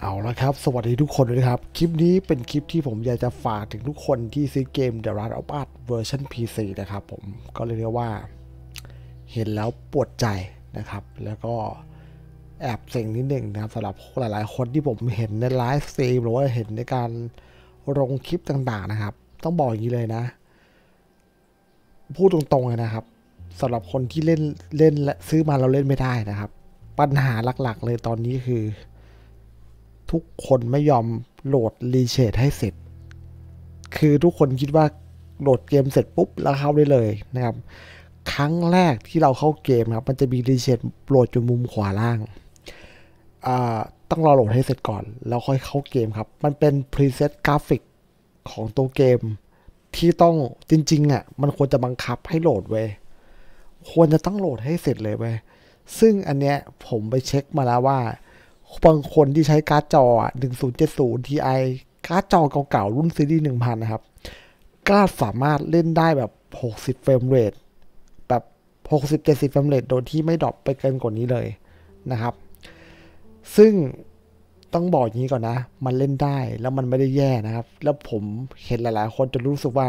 เอาละครับ สวัสดีทุกคนด้วยนะครับ คลิปนี้เป็นคลิปที่ผมอยากจะฝากถึงทุกคนที่ซื้อเกม The Last of Us เวอร์ชัน PC นะครับผมก็เลยเรียกว่า เห็นแล้วปวดใจนะครับ แล้วก็แอบเซ็งนิดหนึ่งนะครับสำหรับหลายๆ คนที่ผมเห็นใน livestream หรือว่าเห็นในการลงคลิปต่างๆนะครับ ต้องบอกอย่างนี้เลยนะ พูดตรงๆเลยนะครับสำหรับคนที่เล่นเล่นและซื้อมาแล้วเล่นไม่ได้นะครับ ปัญหาหลักๆ เลยตอนนี้คือ ทุกคนไม่ยอมโหลด reshade ให้เสร็จ คือทุกคนคิดว่าโหลดเกมเสร็จปุ๊บแล้วเข้าได้เลยนะครับ ครั้งแรกที่เราเข้าเกมครับ มันจะมี reshade โหลดอยู่มุมขวาล่างอะต้องรอโหลดให้เสร็จก่อน แล้วค่อยเข้าเกมครับ มันเป็น preset กราฟิกของตัวเกม ที่ต้องจริงๆอะมันควรจะบังคับให้โหลดเว้ยควรจะต้องโหลดให้เสร็จเลยเว้ยซึ่งอันเนี้ยผมไปเช็คมาแล้วว่า บางคนที่ใช้การ์ดจอ 1070 Ti การ์ดจอเก่าๆ รุ่นซีรีส์1000 นะครับ ก็สามารถเล่นได้แบบ 60 frame rate แบบ 60-70 frame rate โดยที่ไม่ drop ไปเกินกว่านี้เลยนะครับ ซึ่งต้องบอกอย่างนี้ก่อนนะ มันเล่นได้แล้วมันไม่ได้แย่นะครับ แล้วผมเห็นหลายๆ คนจะรู้สึกว่า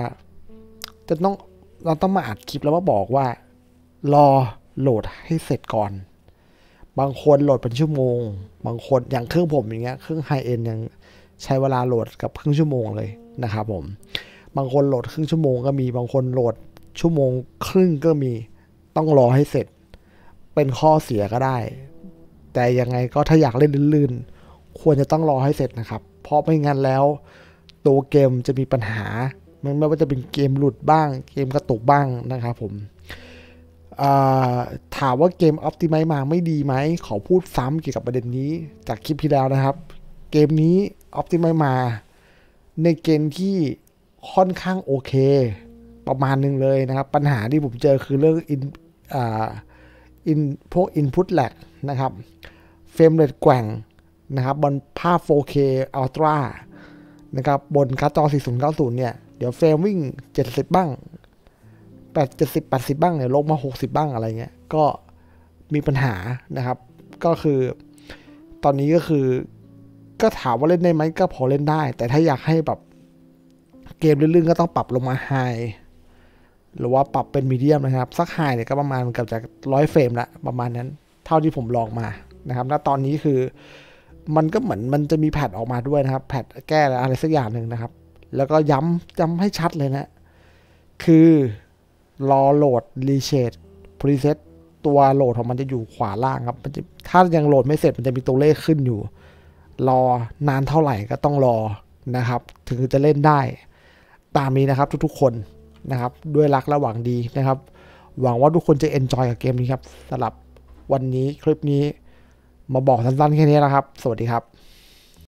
จะต้องเราต้องมาอัดคลิปแล้วมาบอกว่า รอโหลดให้เสร็จก่อน บางคนโหลดเป็นชั่วโมง บางคนอย่างเครื่องผมอย่างเงี้ยเครื่องไฮเอ็นยังใช้เวลาโหลดกับครึ่งชั่วโมงเลยนะครับผม บางคนโหลดครึ่งชั่วโมงก็มีบางคนโหลดชั่วโมงครึ่งก็มีต้องรอให้เสร็จ เป็นข้อเสียก็ได้ แต่ยังไงก็ถ้าอยากเล่นลื่นๆ ควรจะต้องรอให้เสร็จนะครับ เพราะไม่งั้นแล้ว ตัวเกมจะมีปัญหา ไม่ว่าจะเป็นเกมหลุดบ้าง เกมกระตุกบ้างนะครับผม ถามว่าเกม Optimize มาไม่ดีไหม ขอพูดซ้ำเกี่ยวกับประเด็นนี้ จากคลิปที่แล้วนะครับ เกมนี้ Optimize มา ในเกณฑ์ที่ค่อนข้างโอเค ประมาณหนึ่งเลยนะครับ ปัญหาที่ผมเจอคือเรื่องอินอ่าอินพวก Input lag นะครับframe rate แกว่งนะครับบนภาพ 4K Ultra นะครับบนการ์ดจอ 4090 เนี่ย เดี๋ยวเฟรมวิ่ง 70 บ้าง แปดเจ็ดสิบแปดสิบบ้างเนี่ยลงมาหกสิบบ้างอะไรเงี้ยก็มีปัญหานะครับ ก็คือตอนนี้ก็คือ ก็ถามว่าเล่นได้ไหมก็พอเล่นได้ แต่ถ้าอยากให้แบบเกมลื่นๆก็ต้องปรับลงมา high หรือว่าปรับเป็น medium นะครับสัก high เนี่ยก็ประมาณเกือบจะร้อยเฟรมละประมาณนั้น เท่าที่ผมลองมานะครับณตอนนี้คือมันก็เหมือนมันจะมี patch ออกมาด้วยนะครับ patch แก้อะไรสักอย่างหนึ่งนะครับ แล้วก็ย้ำย้ำให้ชัดเลยนะ คือ รอโหลด reshade preset ตัวโหลดของมันจะอยู่ขวาล่างครับมันจะถ้ายังโหลดไม่เสร็จมันจะมีตัวเลขขึ้นอยู่ รอนานเท่าไหร่ก็ต้องรอนะครับ ถึงจะเล่นได้ ตามนี้นะครับทุกๆคนนะครับ ด้วยรักและหวังดีนะครับ หวังว่าทุกคนจะเอนจอยกับเกมนี้ครับสำหรับวันนี้คลิปนี้มาบอกสั้นๆแค่นี้แล้วครับ สวัสดีครับ